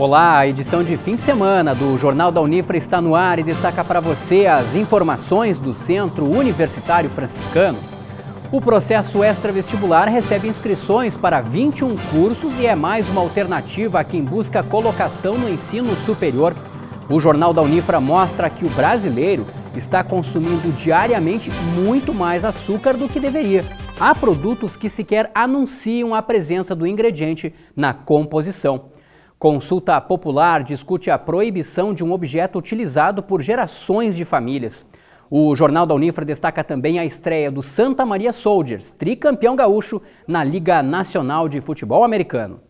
Olá, a edição de fim de semana do Jornal da Unifra está no ar e destaca para você as informações do Centro Universitário Franciscano. O processo extra-vestibular recebe inscrições para 21 cursos e é mais uma alternativa a quem busca colocação no ensino superior. O Jornal da Unifra mostra que o brasileiro está consumindo diariamente muito mais açúcar do que deveria. Há produtos que sequer anunciam a presença do ingrediente na composição. Consulta popular discute a proibição de um objeto utilizado por gerações de famílias. O Jornal da Unifra destaca também a estreia do Santa Maria Soldiers, tricampeão gaúcho, na Liga Nacional de Futebol Americano.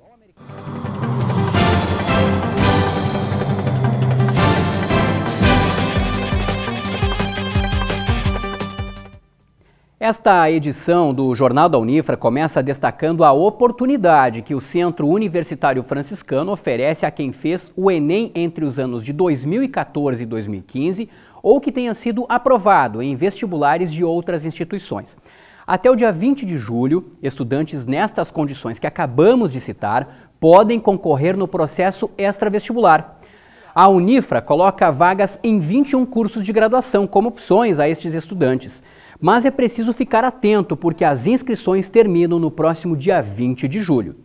Esta edição do Jornal da Unifra começa destacando a oportunidade que o Centro Universitário Franciscano oferece a quem fez o Enem entre os anos de 2014 e 2015 ou que tenha sido aprovado em vestibulares de outras instituições. Até o dia 20 de julho, estudantes nestas condições que acabamos de citar podem concorrer no processo extra-vestibular. A Unifra coloca vagas em 21 cursos de graduação como opções a estes estudantes. Mas é preciso ficar atento, porque as inscrições terminam no próximo dia 20 de julho.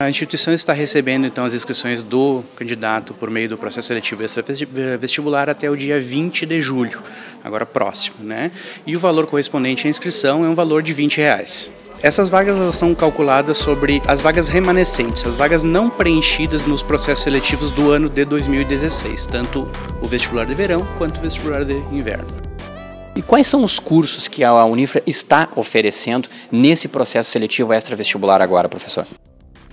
A instituição está recebendo então as inscrições do candidato por meio do processo seletivo vestibular até o dia 20 de julho, agora próximo, né? E o valor correspondente à inscrição é um valor de 20 reais. Essas vagas são calculadas sobre as vagas remanescentes, as vagas não preenchidas nos processos seletivos do ano de 2016, tanto o vestibular de verão quanto o vestibular de inverno. Quais são os cursos que a Unifra está oferecendo nesse processo seletivo extra-vestibular agora, professor?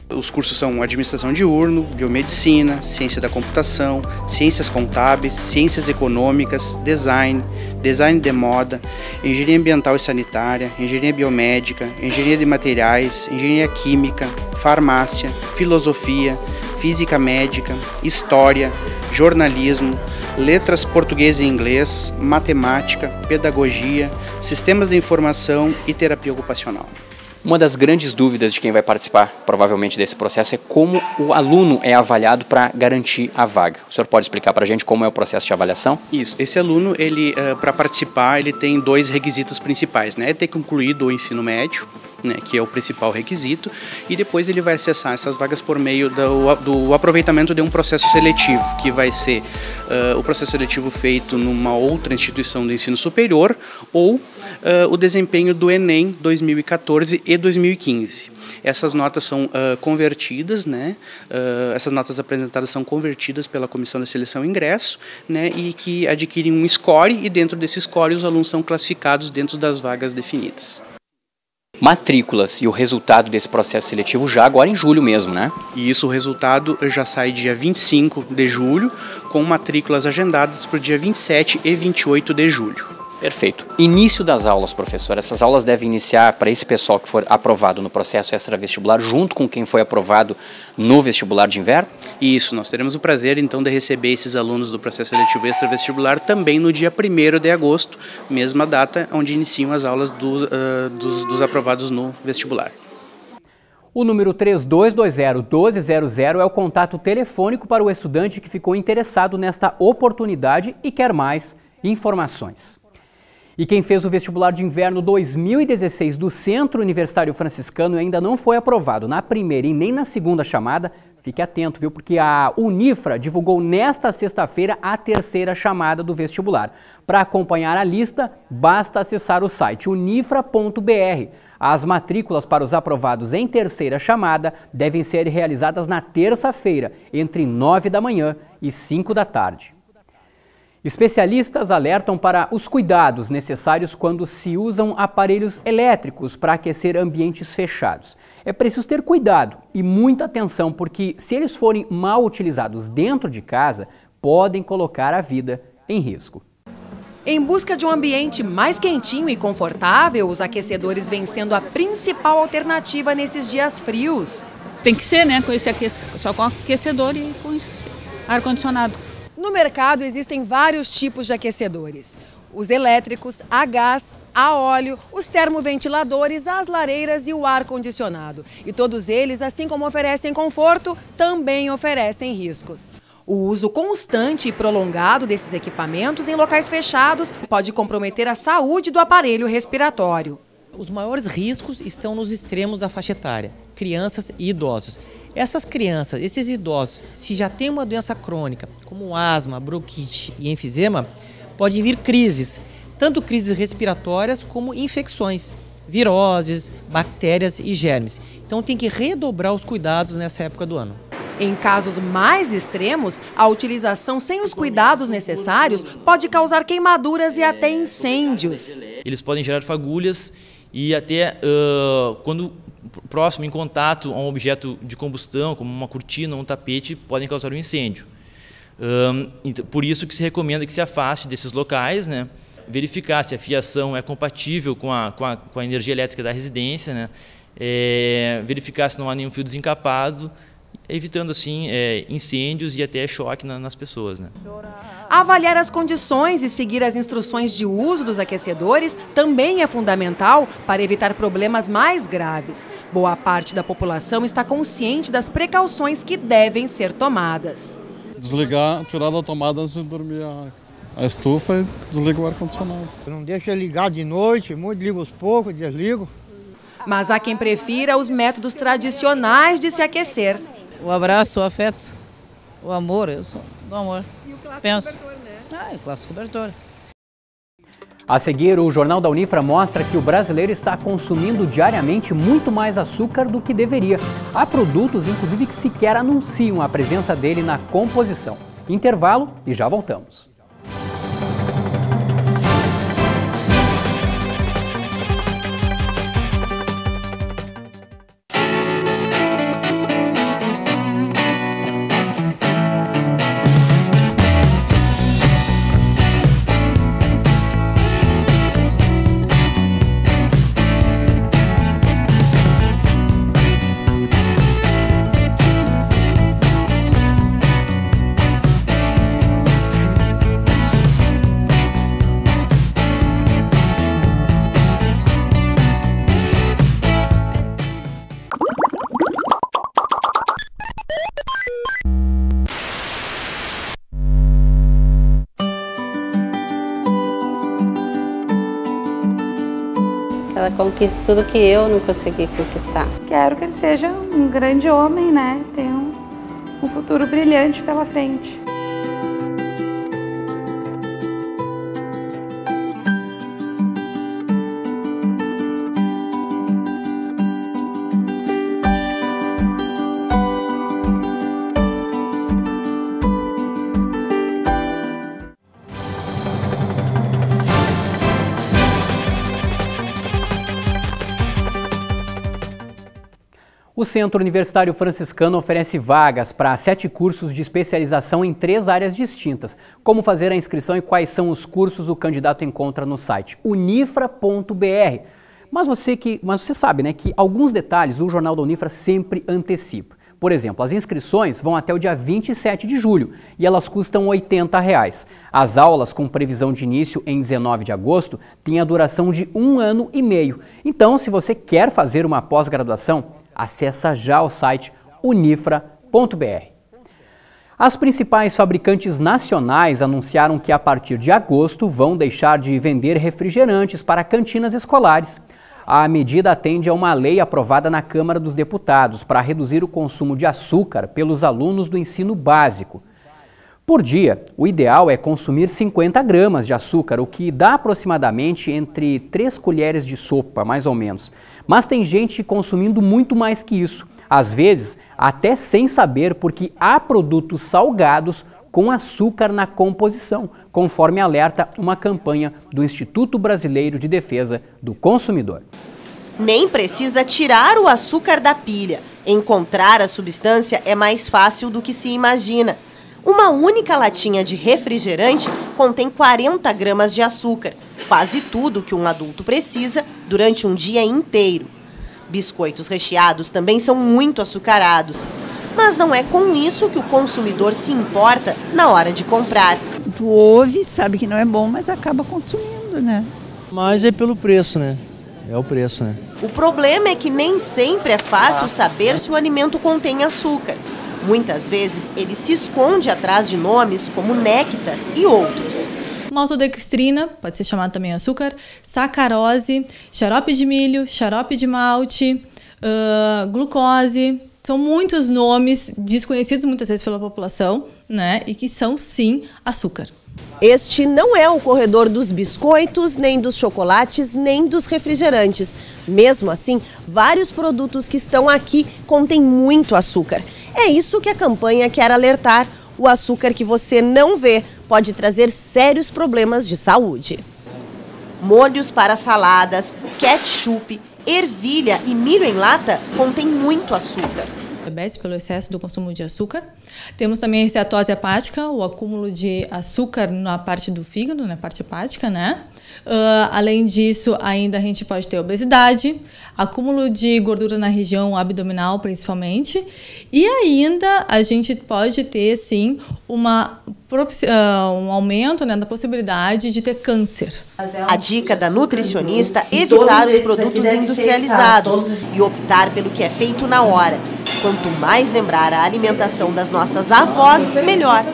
Os cursos são Administração Diurno, Biomedicina, Ciência da Computação, Ciências Contábeis, Ciências Econômicas, Design, Design de Moda, Engenharia Ambiental e Sanitária, Engenharia Biomédica, Engenharia de Materiais, Engenharia Química, Farmácia, Filosofia, Física Médica, História, Jornalismo, letras português e inglês, matemática, pedagogia, sistemas de informação e terapia ocupacional. Uma das grandes dúvidas de quem vai participar, provavelmente, desse processo é como o aluno é avaliado para garantir a vaga. O senhor pode explicar para a gente como é o processo de avaliação? Isso. Esse aluno, ele, uh, para participar, ele tem dois requisitos principais, né? É ter concluído o ensino médio, né, que é o principal requisito, e depois ele vai acessar essas vagas por meio do, do aproveitamento de um processo seletivo, que vai ser uh, o processo seletivo feito numa outra instituição de ensino superior ou uh, o desempenho do Enem 2014 e 2015 essas notas são uh, convertidas, né? Uh, essas notas apresentadas são convertidas pela comissão de seleção ingresso, né? E que adquirem um score e dentro desse score os alunos são classificados dentro das vagas definidas matrículas e o resultado desse processo seletivo já agora em julho mesmo, né? E isso, o resultado já sai dia 25 de julho, com matrículas agendadas para o dia 27 e 28 de julho. Perfeito. Início das aulas, professor. Essas aulas devem iniciar para esse pessoal que for aprovado no processo extra-vestibular, junto com quem foi aprovado no vestibular de inverno? Isso, nós teremos o prazer então de receber esses alunos do processo seletivo extra-vestibular também no dia 1 de agosto, mesma data onde iniciam as aulas do, uh, dos, dos aprovados no vestibular. O número 3220-1200 é o contato telefônico para o estudante que ficou interessado nesta oportunidade e quer mais informações. E quem fez o vestibular de inverno 2016 do Centro Universitário Franciscano e ainda não foi aprovado na primeira e nem na segunda chamada, fique atento, viu? Porque a Unifra divulgou nesta sexta-feira a terceira chamada do vestibular. Para acompanhar a lista, basta acessar o site unifra.br. As matrículas para os aprovados em terceira chamada devem ser realizadas na terça-feira, entre 9 da manhã e 5 da tarde. Especialistas alertam para os cuidados necessários quando se usam aparelhos elétricos para aquecer ambientes fechados. É preciso ter cuidado e muita atenção, porque se eles forem mal utilizados dentro de casa, podem colocar a vida em risco. Em busca de um ambiente mais quentinho e confortável, os aquecedores vêm sendo a principal alternativa nesses dias frios. Tem que ser, né? Com esse aquecedor, só com aquecedor e com ar-condicionado. No mercado existem vários tipos de aquecedores. Os elétricos, a gás, a óleo, os termoventiladores, as lareiras e o ar-condicionado. E todos eles, assim como oferecem conforto, também oferecem riscos. O uso constante e prolongado desses equipamentos em locais fechados pode comprometer a saúde do aparelho respiratório. Os maiores riscos estão nos extremos da faixa etária, crianças e idosos. Essas crianças, esses idosos, se já têm uma doença crônica, como asma, bronquite e enfisema, podem vir crises, tanto crises respiratórias como infecções, viroses, bactérias e germes. Então tem que redobrar os cuidados nessa época do ano. Em casos mais extremos, a utilização sem os cuidados necessários pode causar queimaduras e até incêndios. Eles podem gerar fagulhas e até uh, quando próximo em contato a um objeto de combustão, como uma cortina ou um tapete, podem causar um incêndio. Um, por isso que se recomenda que se afaste desses locais, né? verificar se a fiação é compatível com a, com a, com a energia elétrica da residência, né? É, verificar se não há nenhum fio desencapado, evitando assim é, incêndios e até choque na, nas pessoas. Né? Avaliar as condições e seguir as instruções de uso dos aquecedores também é fundamental para evitar problemas mais graves. Boa parte da população está consciente das precauções que devem ser tomadas. Desligar, tirar da tomada antes de dormir a, a estufa e desliga o ar-condicionado. Não deixa ligar de noite, muito ligo os poucos, desligo. Mas há quem prefira os métodos tradicionais de se aquecer. O abraço, o afeto, o amor, eu sou do amor. E o clássico Penso. cobertor, né? Ah, o clássico cobertor. A seguir, o Jornal da Unifra mostra que o brasileiro está consumindo diariamente muito mais açúcar do que deveria. Há produtos, inclusive, que sequer anunciam a presença dele na composição. Intervalo e já voltamos. Ela conquista tudo que eu não consegui conquistar. Quero que ele seja um grande homem, né? Tenha um, um futuro brilhante pela frente. O Centro Universitário Franciscano oferece vagas para sete cursos de especialização em três áreas distintas. Como fazer a inscrição e quais são os cursos o candidato encontra no site unifra.br. Mas você que, mas você sabe, né, que alguns detalhes o Jornal da Unifra sempre antecipa. Por exemplo, as inscrições vão até o dia 27 de julho e elas custam 80 reais. As aulas, com previsão de início em 19 de agosto, têm a duração de um ano e meio. Então, se você quer fazer uma pós-graduação, acessa já o site unifra.br. As principais fabricantes nacionais anunciaram que a partir de agosto vão deixar de vender refrigerantes para cantinas escolares. A medida atende a uma lei aprovada na Câmara dos Deputados para reduzir o consumo de açúcar pelos alunos do ensino básico. Por dia, o ideal é consumir 50 gramas de açúcar, o que dá aproximadamente entre 3 colheres de sopa, mais ou menos. Mas tem gente consumindo muito mais que isso, às vezes até sem saber, porque há produtos salgados com açúcar na composição, conforme alerta uma campanha do Instituto Brasileiro de Defesa do Consumidor. Nem precisa tirar o açúcar da pilha. Encontrar a substância é mais fácil do que se imagina. Uma única latinha de refrigerante contém 40 gramas de açúcar, quase tudo que um adulto precisa durante um dia inteiro. Biscoitos recheados também são muito açucarados. Mas não é com isso que o consumidor se importa na hora de comprar. tu ouve, sabe que não é bom, mas acaba consumindo, né? Mas é pelo preço, né? É o preço, né? O problema é que nem sempre é fácil saber se o alimento contém açúcar. Muitas vezes ele se esconde atrás de nomes como néctar e outros. Maltodextrina, pode ser chamado também açúcar, sacarose, xarope de milho, xarope de malte, uh, glucose. São muitos nomes desconhecidos muitas vezes pela população, né? E que são sim açúcar. Este não é o corredor dos biscoitos, nem dos chocolates, nem dos refrigerantes. Mesmo assim, vários produtos que estão aqui contêm muito açúcar. É isso que a campanha quer alertar. O açúcar que você não vê pode trazer sérios problemas de saúde. Molhos para saladas, ketchup, ervilha e milho em lata contêm muito açúcar diabetes pelo excesso do consumo de açúcar. Temos também a esteatose hepática, o acúmulo de açúcar na parte do fígado, na parte hepática, né? Uh, além disso, ainda a gente pode ter obesidade, acúmulo de gordura na região abdominal, principalmente, e ainda a gente pode ter, sim, uma, uh, um aumento né, da possibilidade de ter câncer. A dica da nutricionista é evitar os produtos industrializados e optar pelo que é feito na hora. Quanto mais lembrar a alimentação das nossas avós, melhor.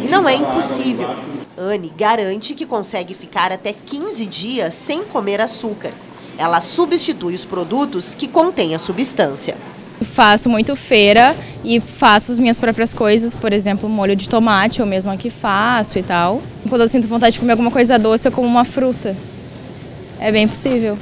E não é impossível. Anne garante que consegue ficar até 15 dias sem comer açúcar. Ela substitui os produtos que contêm a substância. Faço muito feira e faço as minhas próprias coisas, por exemplo, molho de tomate, eu mesma que faço e tal. Quando eu sinto vontade de comer alguma coisa doce, eu como uma fruta. É bem possível.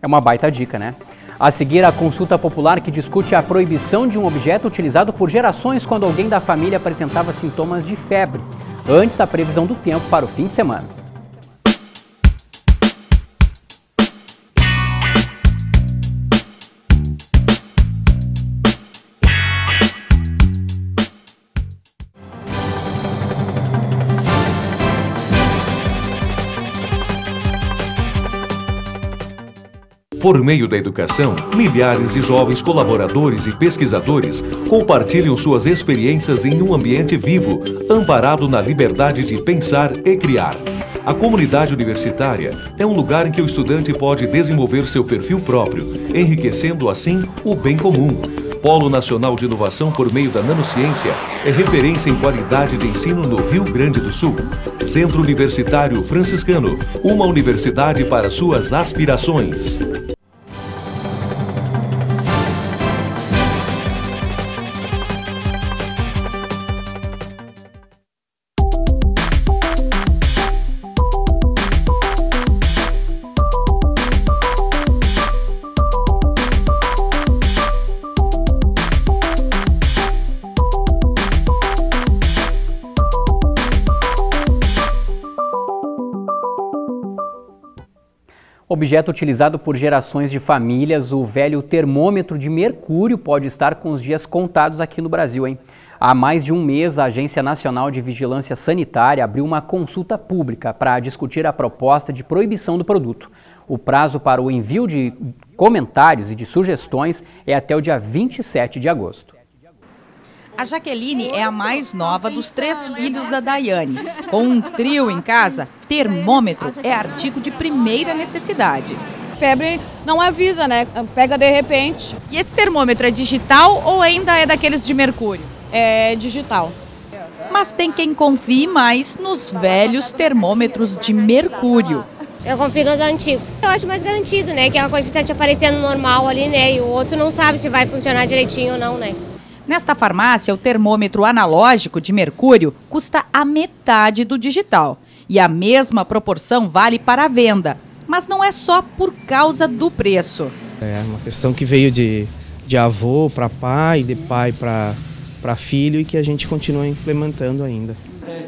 É uma baita dica, né? A seguir, a consulta popular que discute a proibição de um objeto utilizado por gerações quando alguém da família apresentava sintomas de febre. Antes, a previsão do tempo para o fim de semana. Por meio da educação, milhares de jovens colaboradores e pesquisadores compartilham suas experiências em um ambiente vivo, amparado na liberdade de pensar e criar. A comunidade universitária é um lugar em que o estudante pode desenvolver seu perfil próprio, enriquecendo assim o bem comum. Polo Nacional de Inovação por meio da Nanociência é referência em qualidade de ensino no Rio Grande do Sul. Centro Universitário Franciscano, uma universidade para suas aspirações. Objeto utilizado por gerações de famílias, o velho termômetro de mercúrio pode estar com os dias contados aqui no Brasil, hein? Há mais de um mês, a Agência Nacional de Vigilância Sanitária abriu uma consulta pública para discutir a proposta de proibição do produto. O prazo para o envio de comentários e de sugestões é até o dia 27 de agosto. A Jaqueline é a mais nova dos três filhos da Daiane. Com um trio em casa, termômetro é artigo de primeira necessidade. Febre não avisa, né? Pega de repente. E esse termômetro é digital ou ainda é daqueles de mercúrio? É digital. Mas tem quem confie mais nos velhos termômetros de mercúrio. Eu confio nos antigos. Eu acho mais garantido, né? Que é uma coisa que está te aparecendo normal ali, né? E o outro não sabe se vai funcionar direitinho ou não, né? Nesta farmácia, o termômetro analógico de mercúrio custa a metade do digital. E a mesma proporção vale para a venda. Mas não é só por causa do preço. É uma questão que veio de, de avô para pai, de pai para filho e que a gente continua implementando ainda.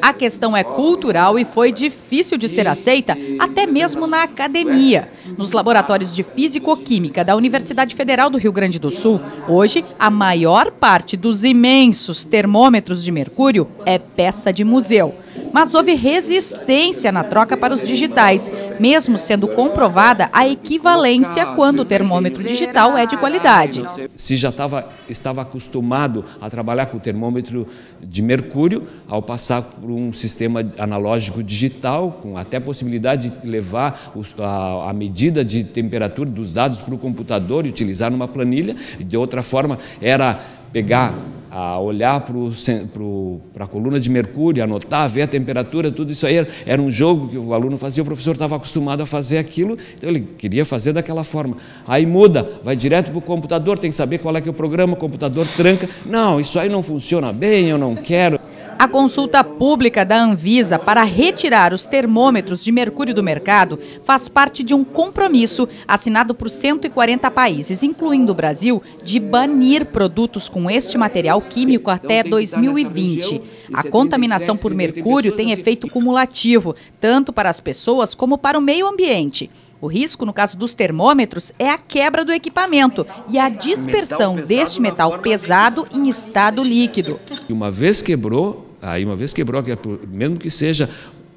A questão é cultural e foi difícil de ser aceita até mesmo na academia. Nos laboratórios de Físico-Química da Universidade Federal do Rio Grande do Sul, hoje a maior parte dos imensos termômetros de mercúrio é peça de museu. Mas houve resistência na troca para os digitais, mesmo sendo comprovada a equivalência quando o termômetro digital é de qualidade. Se já tava, estava acostumado a trabalhar com o termômetro de mercúrio, ao passar por um sistema analógico digital, com até possibilidade de levar a, a medida de temperatura dos dados para o computador e utilizar numa planilha, de outra forma era pegar a olhar para a coluna de mercúrio, anotar, ver a temperatura, tudo isso aí era, um jogo que o aluno fazia, o professor estava acostumado a fazer aquilo, então ele queria fazer daquela forma. Aí muda, vai direto para o computador, tem que saber qual é que é o programa, o computador tranca. Não, isso aí não funciona bem, eu não quero. A consulta pública da Anvisa para retirar os termômetros de mercúrio do mercado faz parte de um compromisso assinado por 140 países, incluindo o Brasil, de banir produtos com este material químico até 2020. A contaminação por mercúrio tem efeito cumulativo, tanto para as pessoas como para o meio ambiente. O risco, no caso dos termômetros, é a quebra do equipamento e a dispersão deste metal pesado em estado líquido. Uma vez quebrou, Aí uma vez quebrou, mesmo que seja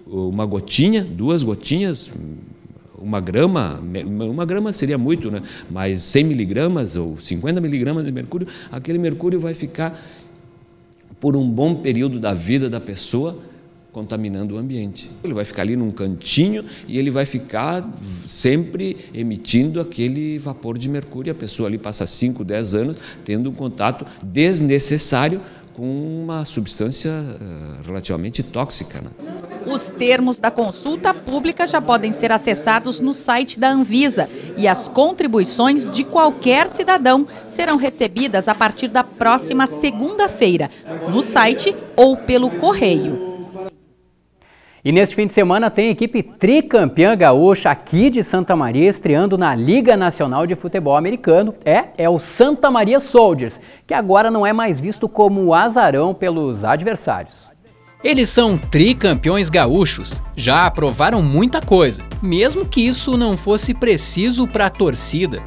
uma gotinha, duas gotinhas, uma grama, uma grama seria muito, né? mas 100 miligramas ou 50 miligramas de mercúrio, aquele mercúrio vai ficar por um bom período da vida da pessoa contaminando o ambiente. Ele vai ficar ali num cantinho e ele vai ficar sempre emitindo aquele vapor de mercúrio. A pessoa ali passa 5, 10 anos tendo um contato desnecessário com uma substância uh, relativamente tóxica. Né? Os termos da consulta pública já podem ser acessados no site da Anvisa e as contribuições de qualquer cidadão serão recebidas a partir da próxima segunda-feira, no site ou pelo correio. E neste fim de semana tem equipe tricampeã gaúcha aqui de Santa Maria estreando na Liga Nacional de Futebol Americano. É, é o Santa Maria Soldiers, que agora não é mais visto como azarão pelos adversários. Eles são tricampeões gaúchos, já aprovaram muita coisa, mesmo que isso não fosse preciso para a torcida.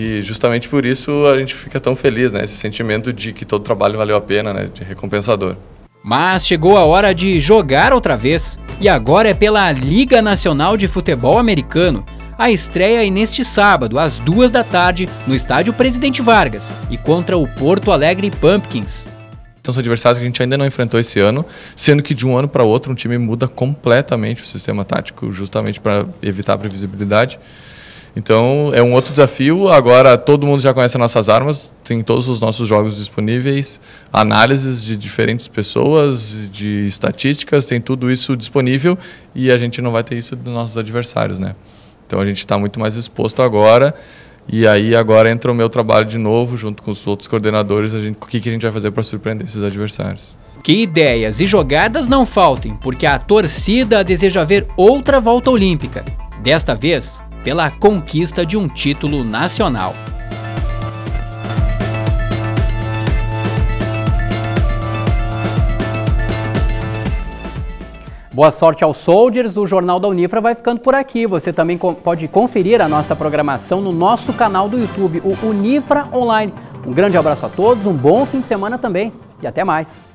E justamente por isso a gente fica tão feliz, né? Esse sentimento de que todo trabalho valeu a pena, né? De recompensador. Mas chegou a hora de jogar outra vez. E agora é pela Liga Nacional de Futebol Americano. A estreia é neste sábado, às duas da tarde, no estádio Presidente Vargas e contra o Porto Alegre Pumpkins. Então são adversários que a gente ainda não enfrentou esse ano, sendo que de um ano para outro um time muda completamente o sistema tático, justamente para evitar a previsibilidade. Então é um outro desafio. Agora todo mundo já conhece as nossas armas, tem todos os nossos jogos disponíveis, análises de diferentes pessoas, de estatísticas, tem tudo isso disponível e a gente não vai ter isso dos nossos adversários, né? Então a gente está muito mais exposto agora. E aí agora entra o meu trabalho de novo, junto com os outros coordenadores, a gente, o que, que a gente vai fazer para surpreender esses adversários. Que ideias e jogadas não faltem, porque a torcida deseja ver outra volta olímpica. Desta vez, pela conquista de um título nacional. Boa sorte aos Soldiers. O Jornal da Unifra vai ficando por aqui. Você também pode conferir a nossa programação no nosso canal do YouTube, o Unifra Online. Um grande abraço a todos, um bom fim de semana também e até mais.